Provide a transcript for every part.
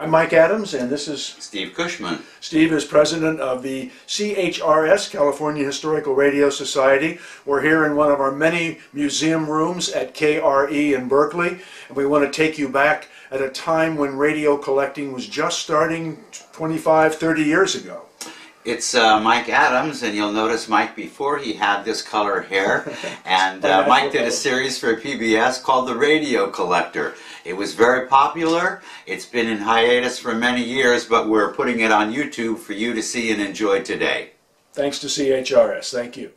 I'm Mike Adams, and this is Steve Cushman. Steve is president of the CHRS, California Historical Radio Society. We're here in one of our many museum rooms at KRE in Berkeley, and we want to take you back at a time when radio collecting was just starting 25, 30 years ago. It's uh, Mike Adams, and you'll notice Mike before he had this color hair, and uh, Mike did a series for PBS called The Radio Collector. It was very popular. It's been in hiatus for many years, but we're putting it on YouTube for you to see and enjoy today. Thanks to CHRS. Thank you.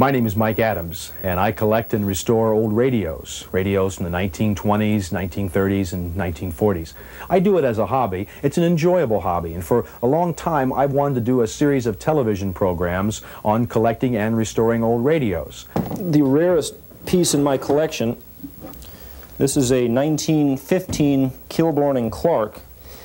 My name is Mike Adams, and I collect and restore old radios, radios from the 1920s, 1930s, and 1940s. I do it as a hobby. It's an enjoyable hobby, and for a long time I've wanted to do a series of television programs on collecting and restoring old radios. The rarest piece in my collection, this is a 1915 Kilbourne and Clark.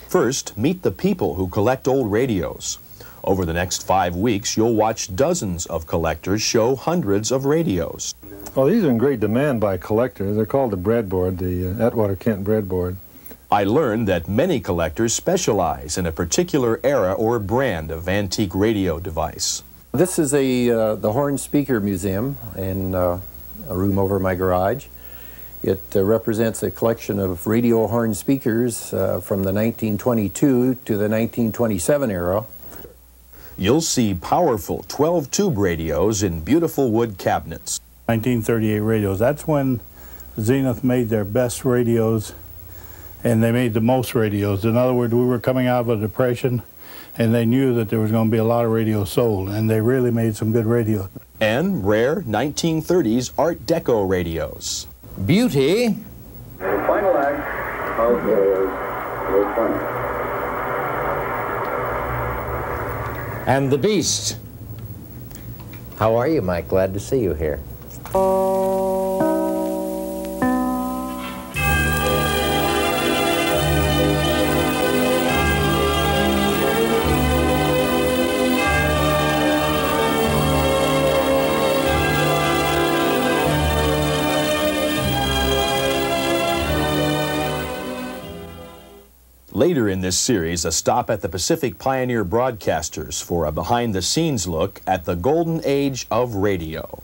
First, meet the people who collect old radios. Over the next five weeks, you'll watch dozens of collectors show hundreds of radios. Well, these are in great demand by collectors. They're called the breadboard, the uh, Atwater Kent breadboard. I learned that many collectors specialize in a particular era or brand of antique radio device. This is a, uh, the Horn Speaker Museum in uh, a room over my garage. It uh, represents a collection of radio horn speakers uh, from the 1922 to the 1927 era. You'll see powerful 12 tube radios in beautiful wood cabinets. 1938 radios. That's when Zenith made their best radios and they made the most radios. In other words, we were coming out of a depression and they knew that there was going to be a lot of radios sold and they really made some good radios. And rare 1930s Art Deco radios. Beauty. The final act of the Final. And the Beast. How are you, Mike? Glad to see you here. Later in this series, a stop at the Pacific Pioneer Broadcasters for a behind the scenes look at the golden age of radio.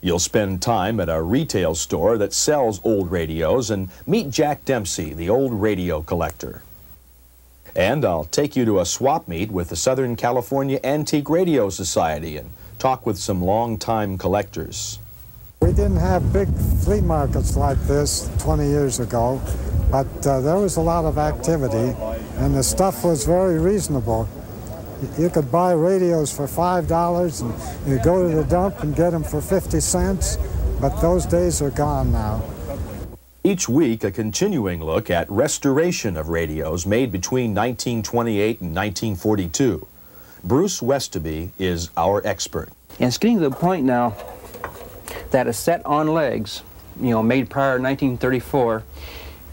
You'll spend time at a retail store that sells old radios and meet Jack Dempsey, the old radio collector. And I'll take you to a swap meet with the Southern California Antique Radio Society and talk with some longtime collectors. We didn't have big flea markets like this 20 years ago, but uh, there was a lot of activity, and the stuff was very reasonable. You could buy radios for $5 and you go to the dump and get them for 50 cents, but those days are gone now. Each week, a continuing look at restoration of radios made between 1928 and 1942. Bruce Westaby is our expert. And it's getting to the point now that a set on legs, you know, made prior to 1934,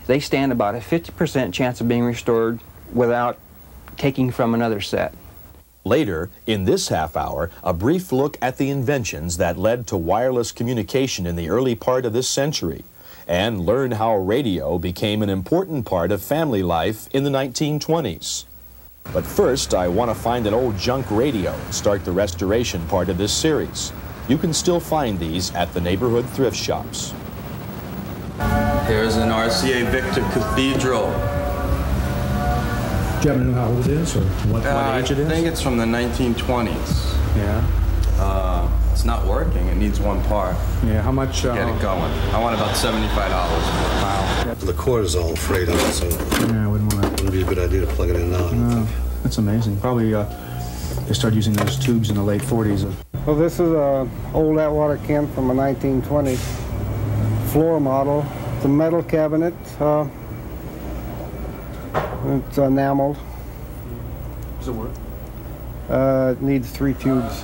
they stand about a 50% chance of being restored without taking from another set. Later, in this half hour, a brief look at the inventions that led to wireless communication in the early part of this century, and learn how radio became an important part of family life in the 1920s. But first, I want to find an old junk radio and start the restoration part of this series. You can still find these at the neighborhood thrift shops. Here's an RCA Victor Cathedral. Do you happen to know how old it is or what, Uh, what age it I think it's from the 1920s. Yeah. Uh, it's not working. It needs one part. Yeah, how much? to Get uh, it going. I want about $75. Wow. The cord is all frayed out, so Yeah, I wouldn't want to. wouldn't be a good idea to plug it in now. No, that's amazing. Probably uh, they started using those tubes in the late 40s. Well, this is a old Atwater Kent from the 1920s floor model. It's a metal cabinet. Uh, It's enameled. Does it work? Uh, it needs three tubes.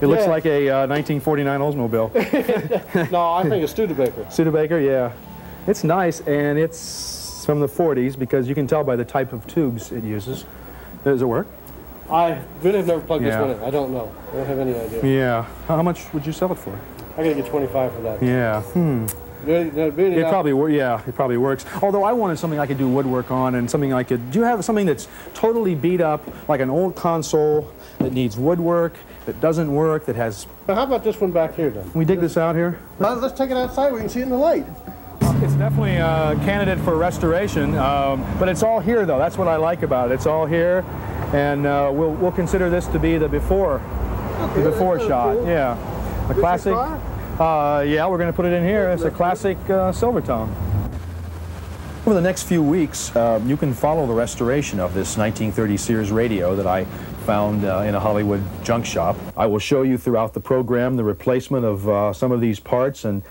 It looks Yeah. like a uh, 1949 Oldsmobile. no, I think it's Studebaker. Studebaker, yeah. It's nice, and it's from the 40s because you can tell by the type of tubes it uses. Does it work? I really have never plugged Yeah. this one in. I don't know. I don't have any idea. Yeah. How how much would you sell it for? I gotta get 25 for that. Yeah. Hmm. Really- really It not- probably wor- yeah, it probably works. Although I wanted something I could do woodwork on and something I could. Do you have something that's totally beat up, like an old console that needs woodwork, that doesn't work, that has? Now, how about this one back here then? Can we dig this out here? Well, let's take it outside. We can see it in the light. It's definitely a candidate for restoration, um, but it's all here though. That's what I like about it. It's all here, and uh, we'll we'll consider this to be the before, the before shot. cool. Yeah, a is classic. Uh, yeah, we're going to put it in here. It's a classic uh, Silvertone. Over the next few weeks, uh, you can follow the restoration of this 1930 Sears radio that I found uh, in a Hollywood junk shop. I will show you throughout the program the replacement of uh, some of these parts, and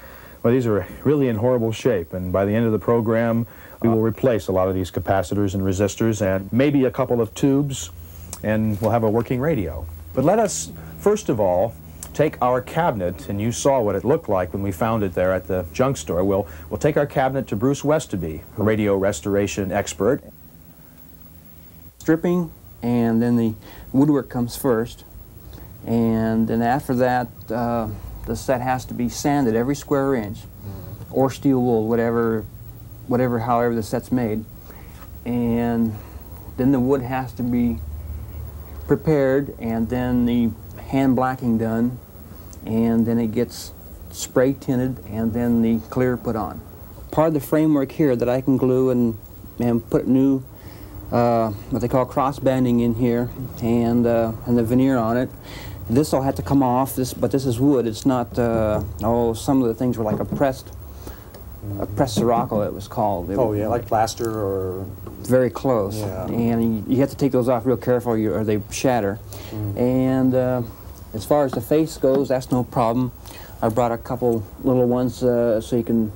well, these are really in horrible shape. And by the end of the program, we will replace a lot of these capacitors and resistors, and maybe a couple of tubes, and we'll have a working radio. But let us, first of all, take our cabinet, and you saw what it looked like when we found it there at the junk store. We'll, we'll take our cabinet to Bruce Westaby, a radio restoration expert. stripping and then the woodwork comes first and then after that uh, the set has to be sanded every square inch or steel wool whatever whatever however the set's made and then the wood has to be prepared and then the hand blacking done and then it gets spray tinted and then the clear put on part of the framework here that I can glue and and put new uh, what they call cross banding in here and uh, and the veneer on it. This all had to come off. This, but this is wood. It's not. Uh, oh, some of the things were like a pressed, a pressed Syroco. It was called. It Oh, yeah, like plaster or... very close. Yeah. And you, you have to take those off real careful, or, they shatter. And uh, as far as the face goes, that's no problem. I brought a couple little ones uh, so you can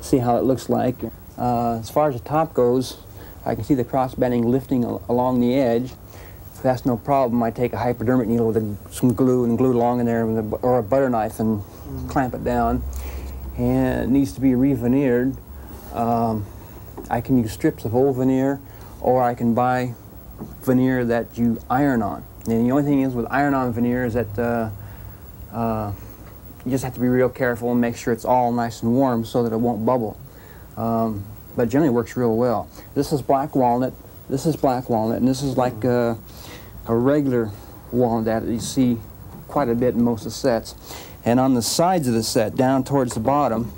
see how it looks like. Uh, as far as the top goes, I can see the cross banding lifting al along the edge. That's no problem. I take a hypodermic needle with a, some glue and glue it along in there, with a, or a butter knife, and clamp it down. And it needs to be re-veneered. Um, I can use strips of old veneer, or I can buy veneer that you iron on. And the only thing is with iron-on veneer is that uh, uh, you just have to be real careful and make sure it's all nice and warm so that it won't bubble. Um, but generally works real well. This is black walnut, this is black walnut, and this is like uh, a regular walnut that you see quite a bit in most of the sets. And on the sides of the set, down towards the bottom,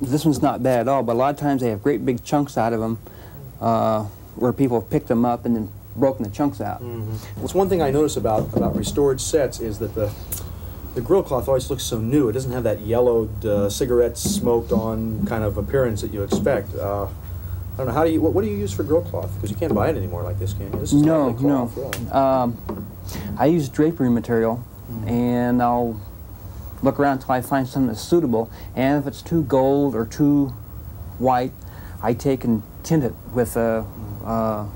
this one's not bad at all, but a lot of times they have great big chunks out of them uh, where people have picked them up and then broken the chunks out. What's one thing I notice about, about restored sets is that the, the grill cloth always looks so new. It doesn't have that yellowed, uh, cigarette smoked on kind of appearance that you expect. Uh, I don't know, how do you, what, what do you use for grill cloth? Because you can't buy it anymore like this, can you? This is No, no. Um, I use drapery material, and I'll look around until I find something that's suitable. And if it's too gold or too white, I take and tint it with a uh,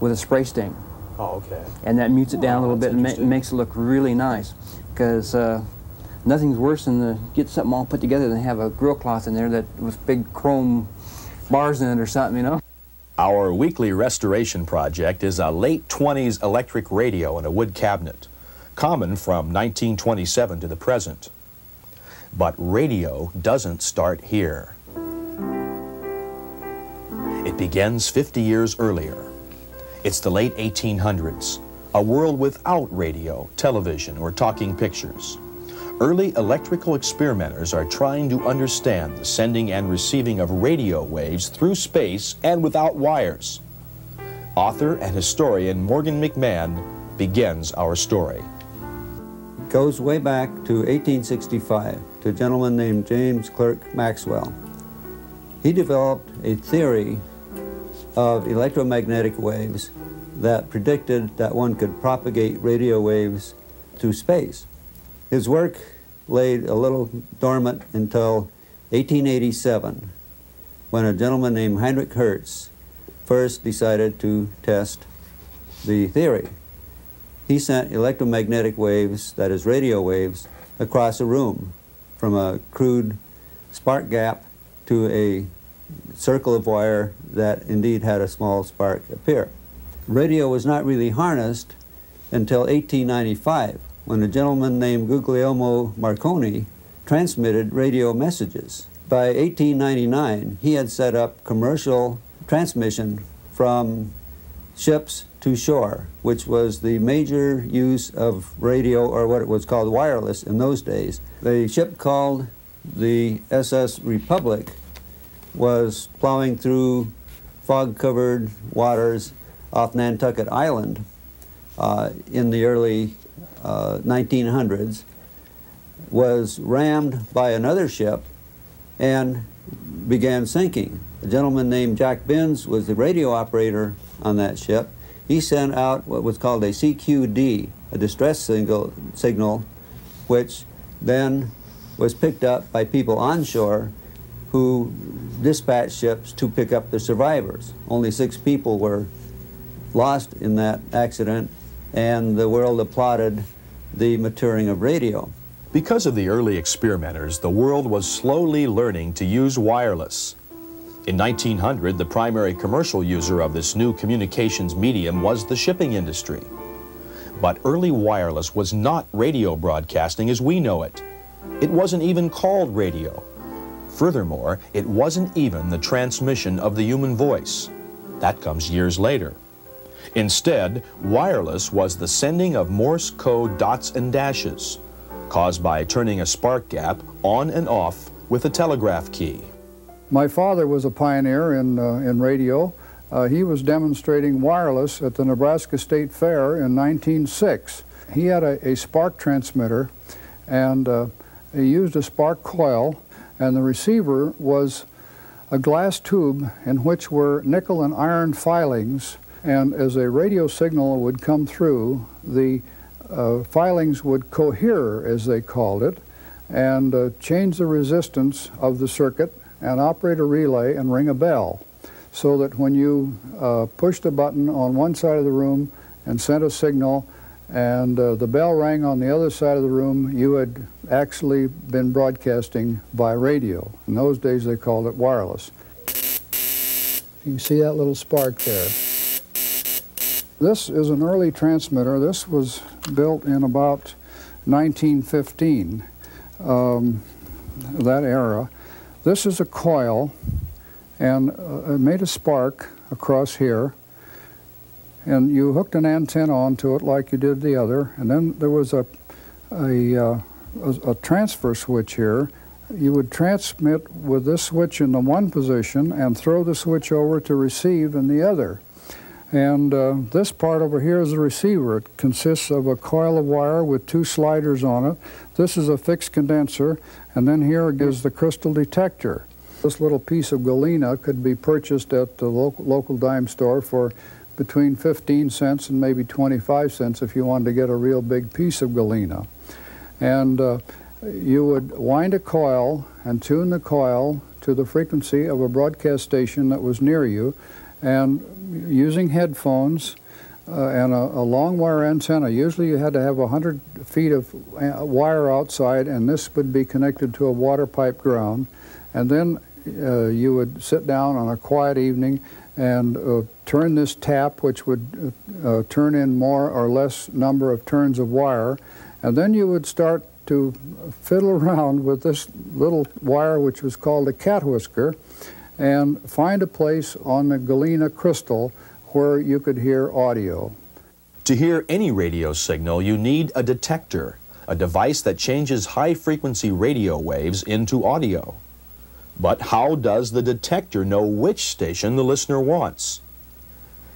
with a spray stain, Oh, okay. and that mutes it down a Oh, little bit and ma- makes it look really nice. Because uh, nothing's worse than to get something all put together than have a grill cloth in there that with big chrome bars in it or something, you know. Our weekly restoration project is a late 20s electric radio in a wood cabinet, common from 1927 to the present. But radio doesn't start here. It begins 50 years earlier. It's the late 1800s, a world without radio, television, or talking pictures. Early electrical experimenters are trying to understand the sending and receiving of radio waves through space and without wires. Author and historian Morgan McMahon begins our story. goes way back to 1865 to a gentleman named James Clerk Maxwell. He developed a theory of electromagnetic waves that predicted that one could propagate radio waves through space. His work laid a little dormant until 1887 when a gentleman named Heinrich Hertz first decided to test the theory. He sent electromagnetic waves, that is radio waves, across a room from a crude spark gap to a circle of wire that indeed had a small spark appear. Radio was not really harnessed until 1895 when a gentleman named Guglielmo Marconi transmitted radio messages. By 1899, he had set up commercial transmission from ships to shore, which was the major use of radio, or what it was called wireless in those days. The ship called the SS Republic was plowing through fog-covered waters off Nantucket Island uh, in the early uh, 1900s, was rammed by another ship and began sinking. A gentleman named Jack Binns was the radio operator on that ship. He sent out what was called a CQD, a distress signal, signal which then was picked up by people onshore who dispatched ships to pick up the survivors. Only six people were lost in that accident, and the world applauded the maturing of radio. Because of the early experimenters, the world was slowly learning to use wireless. In 1900, the primary commercial user of this new communications medium was the shipping industry. But early wireless was not radio broadcasting as we know it. It wasn't even called radio. Furthermore, it wasn't even the transmission of the human voice. That comes years later. Instead, wireless was the sending of Morse code dots and dashes, caused by turning a spark gap on and off with a telegraph key. My father was a pioneer in, uh, in radio. Uh, he was demonstrating wireless at the Nebraska State Fair in 1906. He had a, a spark transmitter and uh, he used a spark coil and the receiver was a glass tube in which were nickel and iron filings and as a radio signal would come through, the uh, filings would cohere, as they called it, and uh, change the resistance of the circuit and operate a relay and ring a bell. So that when you uh, pushed a button on one side of the room and sent a signal, and uh, the bell rang on the other side of the room, you had actually been broadcasting by radio. In those days, they called it wireless. You can see that little spark there. This is an early transmitter. This was built in about 1915, um, that era. This is a coil, and uh, it made a spark across here, and you hooked an antenna onto it like you did the other, and then there was a, a, uh, a, a transfer switch here. You would transmit with this switch in the one position and throw the switch over to receive in the other. And uh, this part over here is the receiver. It consists of a coil of wire with two sliders on it. This is a fixed condenser, and then here is the crystal detector. This little piece of galena could be purchased at the local, local dime store for between 15 cents and maybe 25 cents if you wanted to get a real big piece of galena. And uh, you would wind a coil and tune the coil to the frequency of a broadcast station that was near you and using headphones uh, and a, a, long wire antenna. Usually you had to have 100 feet of uh, wire outside and this would be connected to a water pipe ground. And then uh, you would sit down on a quiet evening and uh, turn this tap which would uh, uh, turn in more or less number of turns of wire. And then you would start to fiddle around with this little wire which was called a cat whisker and find a place on the galena crystal where you could hear audio. To hear any radio signal, you need a detector, a device that changes high-frequency radio waves into audio. But how does the detector know which station the listener wants?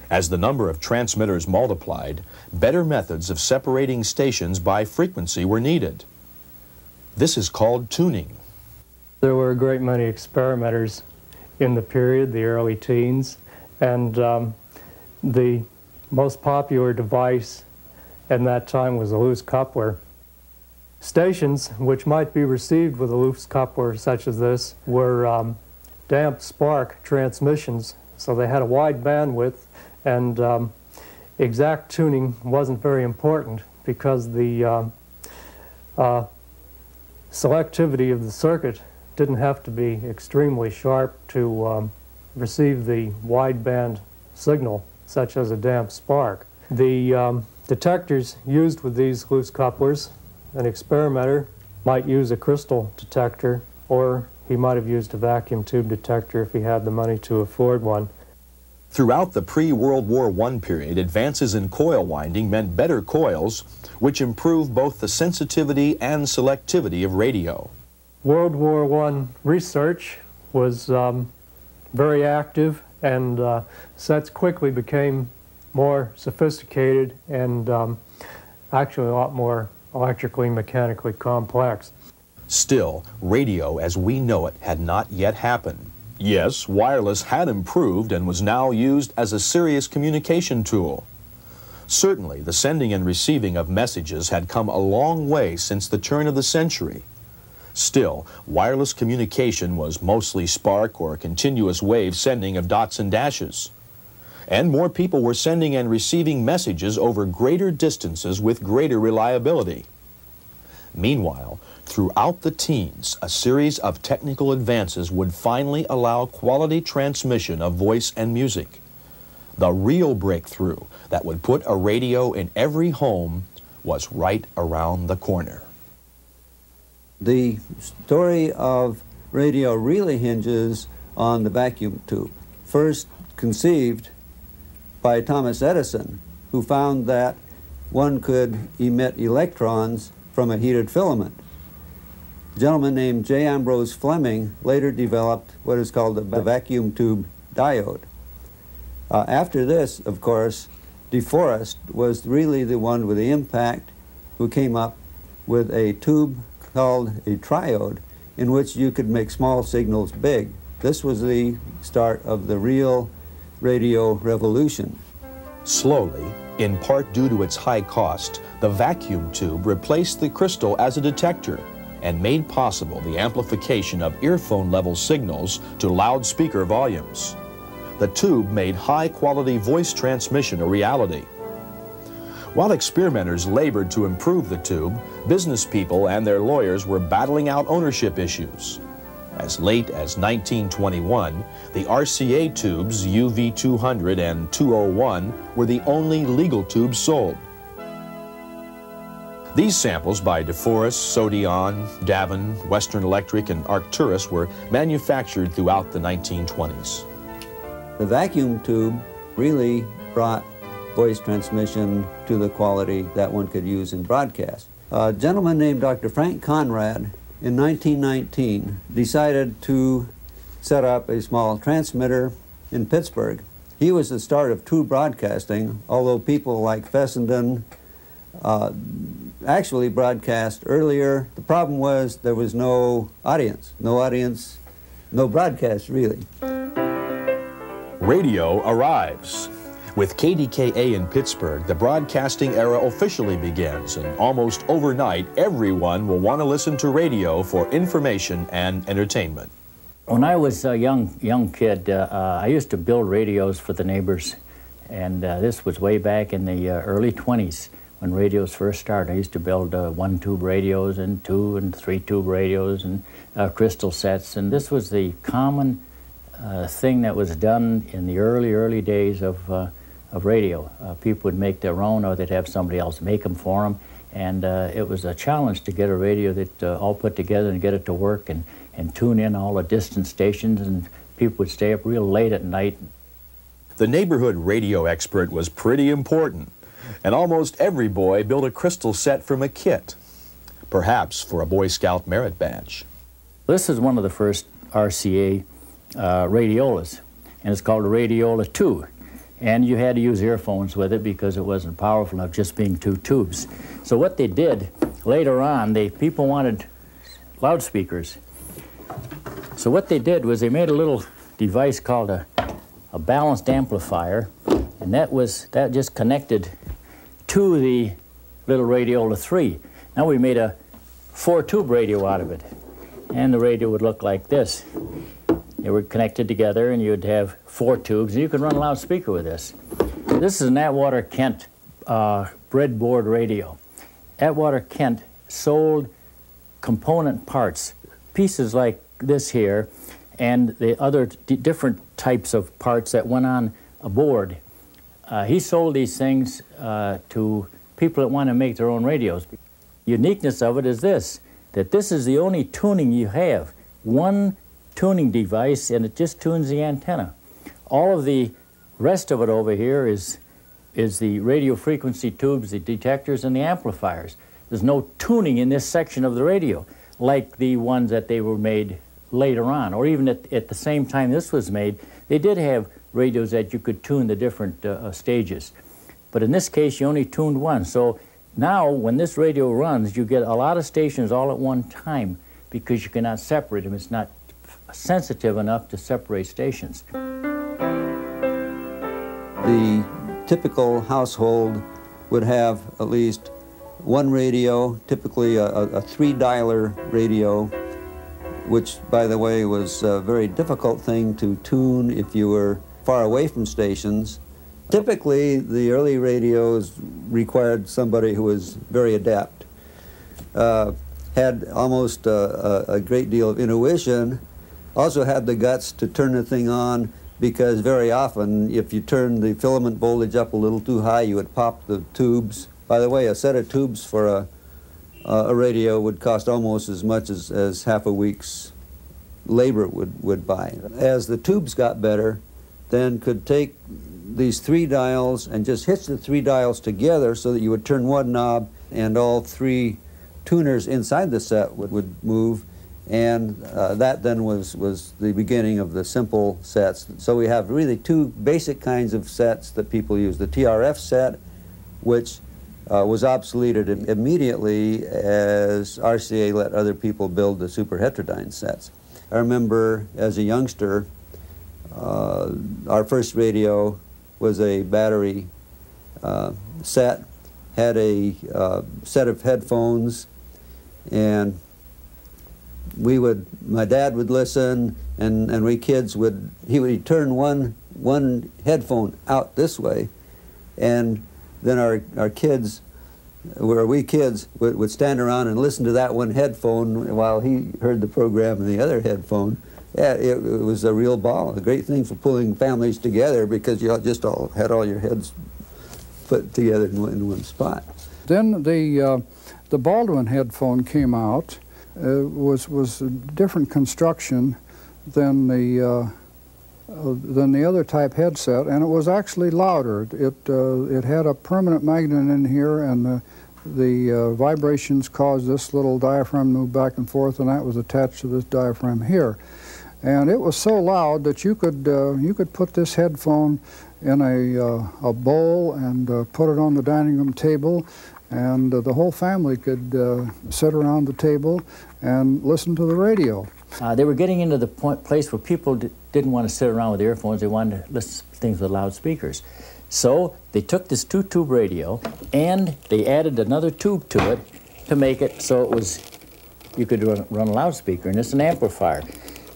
As the number of transmitters multiplied, better methods of separating stations by frequency were needed. This is called tuning. There were a great many experimenters in the period, the early teens, And um, the most popular device in that time was a loose coupler. Stations which might be received with a loose coupler such as this were um, damp spark transmissions, so they had a wide bandwidth and um, exact tuning wasn't very important because the um, uh, selectivity of the circuit didn't have to be extremely sharp to um, receive the wideband signal, such as a damp spark. The um, detectors used with these loose couplers, an experimenter might use a crystal detector, or he might have used a vacuum tube detector if he had the money to afford one. Throughout the pre-World War I period, advances in coil winding meant better coils, which improved both the sensitivity and selectivity of radio. World War I research was um, very active, and uh, sets quickly became more sophisticated and um, actually a lot more electrically mechanically complex. Still, radio as we know it had not yet happened. Yes, wireless had improved and was now used as a serious communication tool. Certainly, the sending and receiving of messages had come a long way since the turn of the century. Still, wireless communication was mostly spark or continuous wave sending of dots and dashes. And more people were sending and receiving messages over greater distances with greater reliability. Meanwhile, throughout the teens, a series of technical advances would finally allow quality transmission of voice and music. The real breakthrough that would put a radio in every home was right around the corner. The story of radio really hinges on the vacuum tube. First conceived by Thomas Edison, who found that one could emit electrons from a heated filament. A gentleman named J. Ambrose Fleming later developed what is called the vacuum tube diode. Uh, after this, of course, DeForest was really the one with the impact who came up with a tube called a triode in which you could make small signals big. This was the start of the real radio revolution. Slowly, in part due to its high cost, the vacuum tube replaced the crystal as a detector and made possible the amplification of earphone level signals to loudspeaker volumes. The tube made high quality voice transmission a reality. While experimenters labored to improve the tube, business people and their lawyers were battling out ownership issues. As late as 1921, the RCA tubes UV200 and 201 were the only legal tubes sold. These samples by DeForest, Sodion, Daven, Western Electric, and Arcturus were manufactured throughout the 1920s. The vacuum tube really brought voice transmission to the quality that one could use in broadcast. A gentleman named Dr. Frank Conrad in 1919 decided to set up a small transmitter in Pittsburgh. He was the start of true broadcasting, although people like Fessenden uh, actually broadcast earlier. The problem was there was no audience, no audience, no broadcast really. Radio arrives. With KDKA in Pittsburgh, the broadcasting era officially begins, and almost overnight, everyone will want to listen to radio for information and entertainment. When I was a young young kid, uh, uh, I used to build radios for the neighbors, and uh, this was way back in the uh, early 20s when radios first started. I used to build uh, one-tube radios and two and three-tube radios and uh, crystal sets, and this was the common thing that was done in the early, early days of of radio. Uh, people would make their own or they'd have somebody else make them for them. And uh, it was a challenge to get a radio that uh, all put together and get it to work and, and tune in all the distant stations and people would stay up real late at night. The neighborhood radio expert was pretty important and almost every boy built a crystal set from a kit, perhaps for a Boy Scout merit badge. This is one of the first RCA uh, radiolas and it's called a Radiola 2 and you had to use earphones with it because it wasn't powerful enough just being two tubes. So what they did later on, they people wanted loudspeakers. So what they did was they made a little device called a a balanced amplifier, and that was that just connected to the little Radio Radiola 3. Now we made a four-tube radio out of it, and the radio would look like this. They were connected together, and you'd have four tubes, and you could run a loudspeaker with this. This is an Atwater Kent uh, breadboard radio. Atwater Kent sold component parts, pieces like this here, and the other different types of parts that went on a board. Uh, he sold these things uh, to people that want to make their own radios. Uniqueness of it is this, that this is the only tuning you have. One tuning device and it just tunes the antenna. All of the rest of it over here is, is the radio frequency tubes, the detectors, and the amplifiers. There's no tuning in this section of the radio like the ones that they were made later on, or even at, at the same time this was made, they did have radios that you could tune the different uh, uh, stages. But in this case, you only tuned one. So now, when this radio runs, you get a lot of stations all at one time because you cannot separate them. It's not sensitive enough to separate stations. The typical household would have at least one radio, typically a, a three dialer radio, which, by the way, was a very difficult thing to tune if you were far away from stations. Typically, the early radios required somebody who was very adept, uh, had almost a, a, a great deal of intuition, also had the guts to turn the thing on because very often if you turn the filament voltage up a little too high, you would pop the tubes by the way, a set of tubes for a, a radio would cost almost as much as, as half a week's labor would, would buy. As the tubes got better, then could take these three dials and just hitch the three dials together so that you would turn one knob and all three tuners inside the set would, would move and uh, that then was, was the beginning of the simple sets. So we have really two basic kinds of sets that people use. The TRF set, which uh, was obsoleted immediately as RCA let other people build the super heterodyne sets. I remember as a youngster, uh, our first radio was a battery uh, set, had a uh, set of headphones, and we would, my dad would listen, and, and we kids would, he would turn one, one headphone out this way, and then our, our kids, where we kids would, would stand around and listen to that one headphone while he heard the program in the other headphone. Yeah, it, it was a real ball, a great thing for pulling families together because you just all had all your heads put together in one, in one spot. Then the, uh, the Baldwin headphone came out. Uh, was was a different construction than the uh, uh, than the other type headset, and it was actually louder. It uh, it had a permanent magnet in here, and the, the uh, vibrations caused this little diaphragm to move back and forth, and that was attached to this diaphragm here. And it was so loud that you could uh, you could put this headphone in a uh, a bowl and put it on the dining room table, and the whole family could sit around the table and listen to the radio. Uh, they were getting into the point, place where people didn't want to sit around with earphones. They wanted to listen to things with loudspeakers. So they took this two-tube radio and they added another tube to it to make it so it was you could run, run a loudspeaker, and it's an amplifier.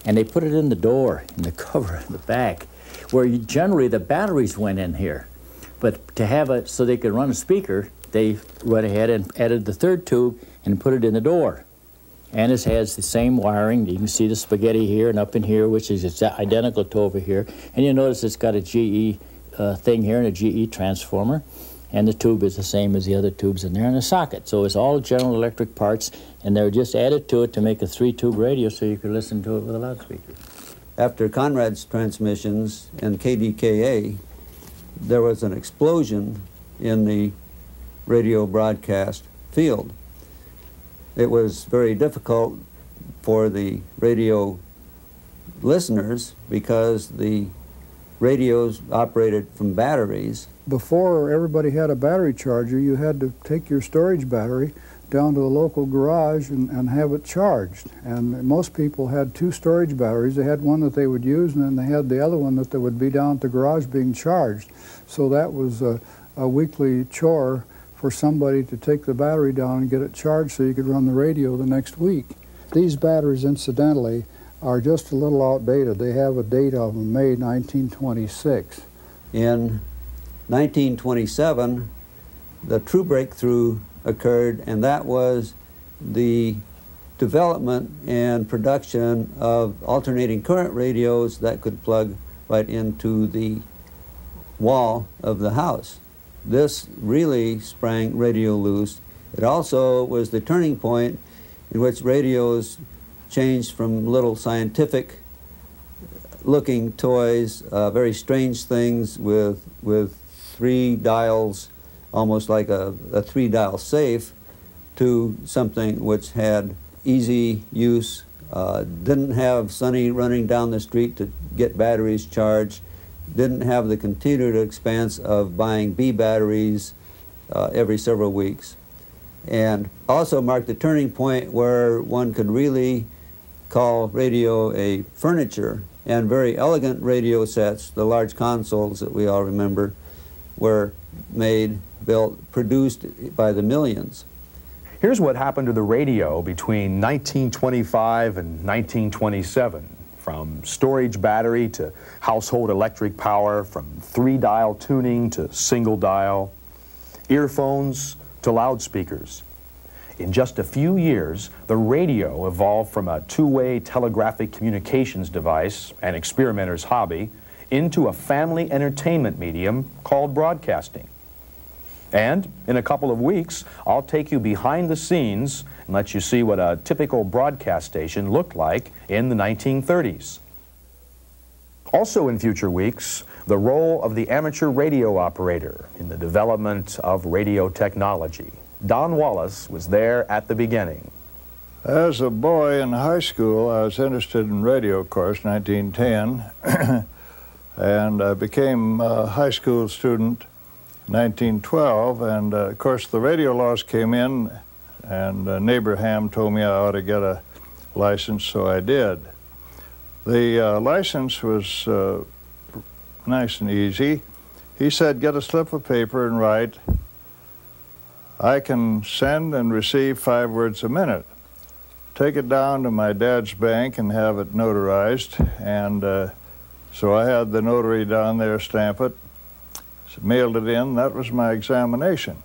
And they put it in the door, in the cover, in the back, where you, generally the batteries went in here. But to have it so they could run a speaker, they went ahead and added the third tube and put it in the door. And it has the same wiring. You can see the spaghetti here and up in here, which is identical to over here. And you notice it's got a GE uh, thing here and a GE transformer. And the tube is the same as the other tubes in there and a socket. So it's all General Electric parts, and they're just added to it to make a three-tube radio so you could listen to it with a loudspeaker. After Conrad's transmissions and KDKA, there was an explosion in the radio broadcast field it was very difficult for the radio listeners because the radios operated from batteries. Before everybody had a battery charger, you had to take your storage battery, down to the local garage and, and have it charged. And most people had two storage batteries. They had one that they would use, and then they had the other one that they would be down at the garage being charged. So that was a, a weekly chore for somebody to take the battery down and get it charged so you could run the radio the next week. These batteries, incidentally, are just a little outdated. They have a date of May 1926. In 1927, the true breakthrough occurred, and that was the development and production of alternating current radios that could plug right into the wall of the house. This really sprang radio loose. It also was the turning point in which radios changed from little scientific looking toys, uh, very strange things with, with three dials, almost like a, a three dial safe, to something which had easy use, uh, didn't have Sonny running down the street to get batteries charged, didn't have the continued expense of buying B batteries uh, every several weeks, and also marked the turning point where one could really call radio a furniture and very elegant radio sets, the large consoles that we all remember, were made, built, produced by the millions. Here's what happened to the radio between 1925 and 1927. From storage battery to household electric power, from three dial tuning to single dial, earphones to loudspeakers. In just a few years, the radio evolved from a two-way telegraphic communications device, an experimenter's hobby, into a family entertainment medium called broadcasting. And in a couple of weeks, I'll take you behind the scenes and let you see what a typical broadcast station looked like in the 1930s. Also in future weeks, the role of the amateur radio operator in the development of radio technology. Don Wallace was there at the beginning. As a boy in high school, I was interested in radio, of course, 1910, and I became a high school student 1912, and uh, of course the radio laws came in, and uh, neighbor Ham told me I ought to get a license, so I did. The uh, license was uh, nice and easy. He said, get a slip of paper and write, I can send and receive five words a minute. Take it down to my dad's bank and have it notarized, and uh, so I had the notary down there stamp it, mailed it in. That was my examination.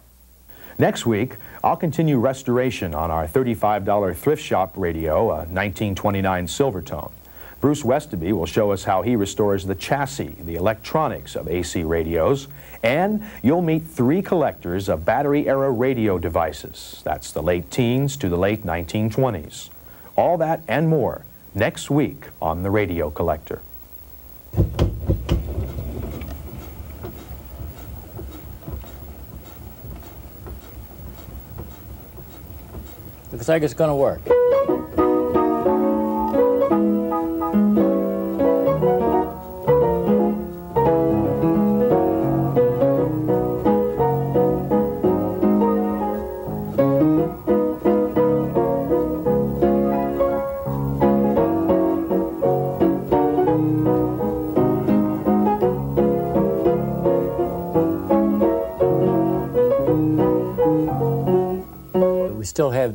Next week, I'll continue restoration on our $35 thrift shop radio, a 1929 Silvertone. Bruce Westoby will show us how he restores the chassis, the electronics of AC radios, and you'll meet three collectors of battery-era radio devices. That's the late teens to the late 1920s. All that and more next week on The Radio Collector. Looks like it's to work.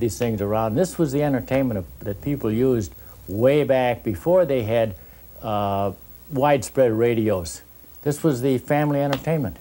These things around. This was the entertainment of, that people used way back before they had uh, widespread radios. This was the family entertainment.